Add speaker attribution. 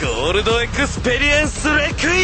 Speaker 1: ゴールドエクスペリエンスレクイエム